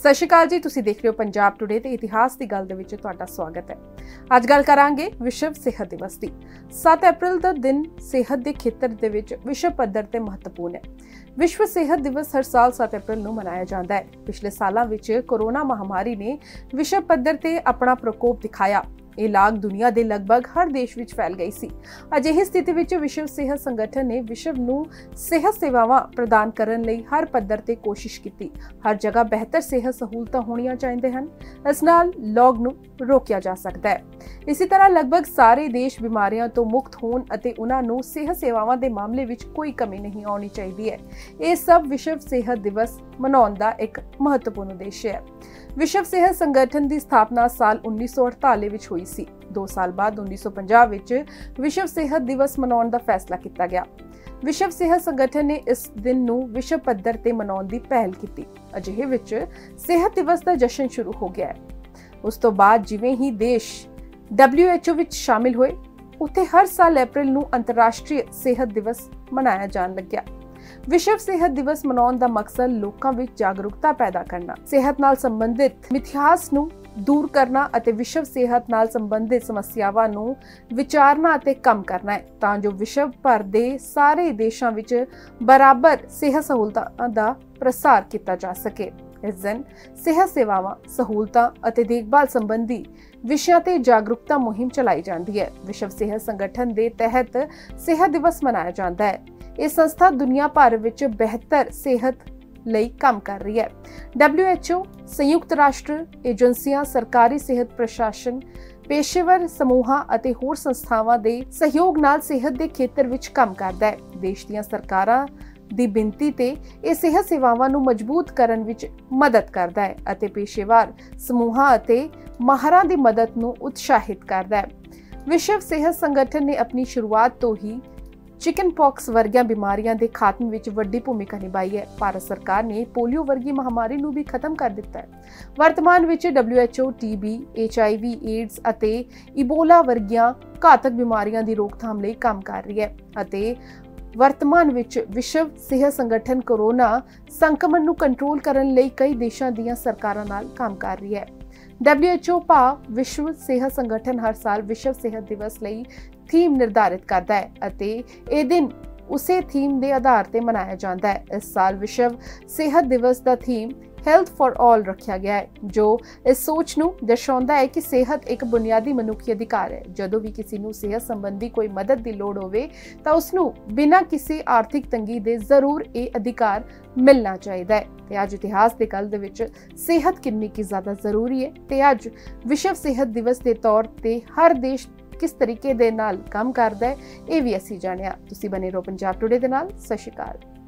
ਸਤਿ ਸ਼੍ਰੀ ਅਕਾਲ ਜੀ, ਤੁਸੀਂ ਦੇਖ ਰਹੇ ਹੋ ਪੰਜਾਬ ਟੁਡੇ ਤੇ ਇਤਿਹਾਸ ਦੀ ਗੱਲ ਦੇ ਵਿੱਚ ਤੁਹਾਡਾ ਸਵਾਗਤ ਹੈ। ਅੱਜ ਗੱਲ ਕਰਾਂਗੇ ਵਿਸ਼ਵ ਸਿਹਤ ਦਿਵਸ ਦੀ। 7 ਅਪ੍ਰੈਲ ਦਾ ਦਿਨ ਸਿਹਤ ਦੇ ਖੇਤਰ ਦੇ ਵਿੱਚ ਵਿਸ਼ਵ ਪੱਧਰ ਤੇ ਮਹੱਤਵਪੂਰਨ ਹੈ। ਵਿਸ਼ਵ ਸਿਹਤ ਦਿਵਸ ਹਰ ਸਾਲ 7 ਅਪ੍ਰੈਲ ਨੂੰ ਮਨਾਇਆ ਜਾਂਦਾ ਹੈ। ਪਿਛਲੇ ਸਾਲਾਂ ਵਿੱਚ ਕੋਰੋਨਾ ਮਹਾਮਾਰੀ ਨੇ ਵਿਸ਼ਵ ਪੱਧਰ ਤੇ ਆਪਣਾ ਪ੍ਰਕੋਪ ਦਿਖਾਇਆ। ਇਹ ਲਾਗ ਦੁਨੀਆ ਦੇ ਲਗਭਗ ਹਰ ਦੇਸ਼ ਵਿੱਚ ਫੈਲ ਗਈ ਸੀ। ਅਜਿਹੀ ਸਥਿਤੀ ਵਿੱਚ ਵਿਸ਼ਵ ਸਿਹਤ ਸੰਗਠਨ ਨੇ ਵਿਸ਼ਵ ਨੂੰ ਸਿਹਤ ਸੇਵਾਵਾਂ ਪ੍ਰਦਾਨ ਕਰਨ ਲਈ ਹਰ ਪੱਧਰ ਤੇ ਕੋਸ਼ਿਸ਼ ਕੀਤੀ। ਹਰ ਜਗ੍ਹਾ ਬਿਹਤਰ ਸਿਹਤ ਸਹੂਲਤਾਂ ਹੋਣੀਆਂ ਚਾਹੀਦੇ ਹਨ। ਇਸ ਨਾਲ ਲੌਗ ਨੂੰ ਰੋਕਿਆ ਜਾ ਸਕਦਾ ਹੈ। ਇਸੇ ਤਰ੍ਹਾਂ ਲਗਭਗ ਸਾਰੇ ਦੇਸ਼ ਬਿਮਾਰੀਆਂ ਤੋਂ ਮੁਕਤ ਹੋਣ ਅਤੇ ਉਹਨਾਂ ਨੂੰ ਸਿਹਤ ਸੇਵਾਵਾਂ ਦੇ ਮਾਮਲੇ ਵਿੱਚ ਕੋਈ ਕਮੀ ਨਹੀਂ ਆਉਣੀ ਚਾਹੀਦੀ ਹੈ। ਇਹ ਸਭ ਵਿਸ਼ਵ ਸਿਹਤ ਦਿਵਸ ਮਨਾਉਣ ਦਾ ਇੱਕ ਮਹੱਤਵਪੂਰਨ ਉਦੇਸ਼ ਹੈ। ਵਿਸ਼ਵ ਸਿਹਤ ਸੰਗਠਨ ਦੀ ਸਥਾਪਨਾ ਸਾਲ 1948 ਵਿੱਚ ਹੋਈ ਸੀ। 2 ਸਾਲ ਬਾਅਦ 1950 ਵਿੱਚ ਵਿਸ਼ਵ ਸਿਹਤ ਦਿਵਸ ਮਨਾਉਣ ਦਾ ਫੈਸਲਾ ਕੀਤਾ ਗਿਆ। ਵਿਸ਼ਵ ਸਿਹਤ ਸੰਗਠਨ ਨੇ ਇਸ ਦਿਨ ਨੂੰ ਵਿਸ਼ਵ ਪੱਧਰ ਤੇ ਮਨਾਉਣ ਦੀ ਪਹਿਲ ਕੀਤੀ। ਅਜਿਹੇ ਵਿੱਚ ਸਿਹਤ ਦਿਵਸ ਦਾ ਜਸ਼ਨ ਸ਼ੁਰੂ ਹੋ ਗਿਆ ਉਸ ਤੋਂ ਬਾਅਦ ਜਿਵੇਂ ਹੀ ਦੇਸ਼ WHO ਵਿੱਚ ਸ਼ਾਮਿਲ ਹੋਏ, ਉੱਥੇ ਹਰ ਸਾਲ ਅਪ੍ਰੈਲ ਨੂੰ ਅੰਤਰਰਾਸ਼ਟਰੀ ਸਿਹਤ ਦਿਵਸ ਮਨਾਇਆ ਜਾਣ ਲੱਗਿਆ। ਵਿਸ਼ਵ ਸਿਹਤ ਦਿਵਸ ਮਨਾਉਣ ਦਾ ਮਕਸਦ ਲੋਕਾਂ ਵਿੱਚ ਜਾਗਰੂਕਤਾ ਪੈਦਾ ਕਰਨਾ, ਸਿਹਤ ਨਾਲ ਸੰਬੰਧਿਤ ਮਿਥਿਆਸ ਨੂੰ ਦੂਰ ਕਰਨਾ ਅਤੇ ਵਿਸ਼ਵ ਸਿਹਤ ਨਾਲ ਸੰਬੰਧਿਤ ਸਮੱਸਿਆਵਾਂ ਨੂੰ ਵਿਚਾਰਨਾ ਅਤੇ ਕੰਮ ਕਰਨਾ ਹੈ। ਤਾਂ ਜੋ ਵਿਸ਼ਵ ਭਰ ਦੇ ਸਾਰੇ ਦੇਸ਼ਾਂ ਵਿੱਚ ਬਰਾਬਰ ਸਿਹਤ ਸਹੂਲਤਾਂ ਦਾ ਪ੍ਰਸਾਰ ਕੀਤਾ ਜਾ ਸਕੇ। ਇਸ ਦਿਨ ਸਿਹਤ ਸੇਵਾਵਾਂ, ਸਹੂਲਤਾਂ ਅਤੇ ਦੇਖਭਾਲ ਸੰਬੰਧੀ ਵਿਸ਼ਿਆਂ ਤੇ ਜਾਗਰੂਕਤਾ ਮੁਹਿੰਮ ਚਲਾਈ ਜਾਂਦੀ ਹੈ। ਵਿਸ਼ਵ ਸਿਹਤ ਸੰਗਠਨ ਦੇ ਤਹਿਤ ਸਿਹਤ ਦਿਵਸ ਮਨਾਇਆ ਜਾਂਦਾ ਹੈ। ਇਹ ਸੰਸਥਾ ਦੁਨੀਆ ਭਰ ਵਿੱਚ ਬਿਹਤਰ ਸਿਹਤ ਲਈ ਕੰਮ ਕਰ ਰਹੀ ਹੈ। WHO ਸੰਯੁਕਤ ਰਾਸ਼ਟਰ ਏਜੰਸੀਆਂ, ਸਰਕਾਰੀ ਸਿਹਤ ਪ੍ਰਸ਼ਾਸਨ, ਪੇਸ਼ੇਵਰ ਸਮੂਹਾਂ ਅਤੇ ਹੋਰ ਸੰਸਥਾਵਾਂ ਦੇ ਸਹਿਯੋਗ ਨਾਲ ਸਿਹਤ ਦੇ ਖੇਤਰ ਵਿੱਚ ਕੰਮ ਕਰਦਾ ਹੈ। ਦੇਸ਼ ਦੀਆਂ ਸਰਕਾਰਾਂ ਦੀ ਬਿੰਤੀ ਤੇ ਇਹ ਸਿਹਤ ਸੇਵਾਵਾਂ ਨੂੰ ਮਜ਼ਬੂਤ ਕਰਨ ਵਿੱਚ ਮਦਦ ਕਰਦਾ ਹੈ ਅਤੇ ਪੇਸ਼ੇਵਰ ਸਮੂਹਾਂ ਅਤੇ ਮਾਹਰਾਂ ਦੀ ਮਦਦ ਨੂੰ ਉਤਸ਼ਾਹਿਤ ਕਰਦਾ ਹੈ। ਵਿਸ਼ਵ ਸਿਹਤ ਸੰਗਠਨ ਨੇ ਆਪਣੀ ਸ਼ੁਰੂਆਤ ਤੋਂ ਹੀ ਚਿਕਨ ਪੌਕਸ ਵਰਗੀਆਂ ਬਿਮਾਰੀਆਂ ਦੇ ਖਾਤਮੇ ਵਿੱਚ ਵੱਡੀ ਭੂਮਿਕਾ ਨਿਭਾਈ ਹੈ। ਭਾਰਤ ਸਰਕਾਰ ਨੇ ਪੋਲੀਓ ਵਰਗੀ ਮਹਾਮਾਰੀ ਨੂੰ ਵੀ ਖਤਮ ਕਰ ਦਿੱਤਾ ਹੈ। ਵਰਤਮਾਨ ਵਿੱਚ WHO TB HIV AIDS ਅਤੇ ਇਬੋਲਾ ਵਰਗੀਆਂ ਘਾਤਕ ਬਿਮਾਰੀਆਂ ਦੀ ਰੋਕਥਾਮ ਲਈ ਕੰਮ ਕਰ ਰਹੀ ਹੈ ਅਤੇ ਵਰਤਮਾਨ ਵਿੱਚ ਵਿਸ਼ਵ ਸਿਹਤ ਸੰਗਠਨ ਕੋਰੋਨਾ ਸੰਕਰਮਣ ਨੂੰ ਕੰਟਰੋਲ ਕਰਨ ਲਈ ਕਈ ਦੇਸ਼ਾਂ ਦੀਆਂ ਸਰਕਾਰਾਂ ਨਾਲ ਕੰਮ ਕਰ ਰਹੀ ਹੈ। WHO ਭਾ ਵਿਸ਼ਵ ਸਿਹਤ ਸੰਗਠਨ ਹਰ ਸਾਲ ਵਿਸ਼ਵ ਸਿਹਤ ਦਿਵਸ ਲਈ ਥੀਮ ਨਿਰਧਾਰਿਤ ਕਰਦਾ ਹੈ ਅਤੇ ਇਹ ਦਿਨ ਉਸੇ ਥੀਮ ਦੇ ਆਧਾਰ ਤੇ ਮਨਾਇਆ ਜਾਂਦਾ ਹੈ। ਇਸ ਸਾਲ ਵਿਸ਼ਵ ਸਿਹਤ ਦਿਵਸ ਦਾ ਥੀਮ ਹੈਲਥ ਫॉर ਆਲ ਰੱਖਿਆ ਗਿਆ ਹੈ, ਜੋ ਇਸ ਸੋਚ ਨੂੰ ਦਰਸਾਉਂਦਾ ਹੈ ਕਿ ਸਿਹਤ ਇੱਕ ਬੁਨਿਆਦੀ ਮਨੁੱਖੀ ਅਧਿਕਾਰ ਹੈ। ਜਦੋਂ ਵੀ ਕਿਸੇ ਨੂੰ ਸਿਹਤ ਸੰਬੰਧੀ ਕੋਈ ਮਦਦ ਦੀ ਲੋੜ ਹੋਵੇ, ਤਾਂ ਉਸ ਨੂੰ ਬਿਨਾਂ ਕਿਸੇ ਆਰਥਿਕ ਤੰਗੀ ਦੇ ਜ਼ਰੂਰ ਇਹ ਅਧਿਕਾਰ ਮਿਲਣਾ ਚਾਹੀਦਾ ਹੈ। ਤੇ ਅੱਜ ਇਤਿਹਾਸ ਦੇ ਕੱਲ ਦੇ ਵਿੱਚ ਸਿਹਤ ਕਿੰਨੀ ਕੀ ਜ਼ਿਆਦਾ ਜ਼ਰੂਰੀ ਹੈ ਤੇ ਅੱਜ ਵਿਸ਼ਵ ਸਿਹਤ ਦਿਵਸ ਦੇ ਤੌਰ ਤੇ ਹਰ ਦੇਸ਼ ਕਿਸ ਤਰੀਕੇ ਦੇ ਨਾਲ ਕੰਮ ਕਰਦਾ ਹੈ, ਇਹ ਵੀ ਅਸੀਂ ਜਾਣਿਆ। ਤੁਸੀਂ ਬਨੇ ਰਹੋ ਪੰਜਾਬ ਟੁਡੇ ਦੇ ਨਾਲ। ਸਤਿ ਸ਼੍ਰੀ ਅਕਾਲ।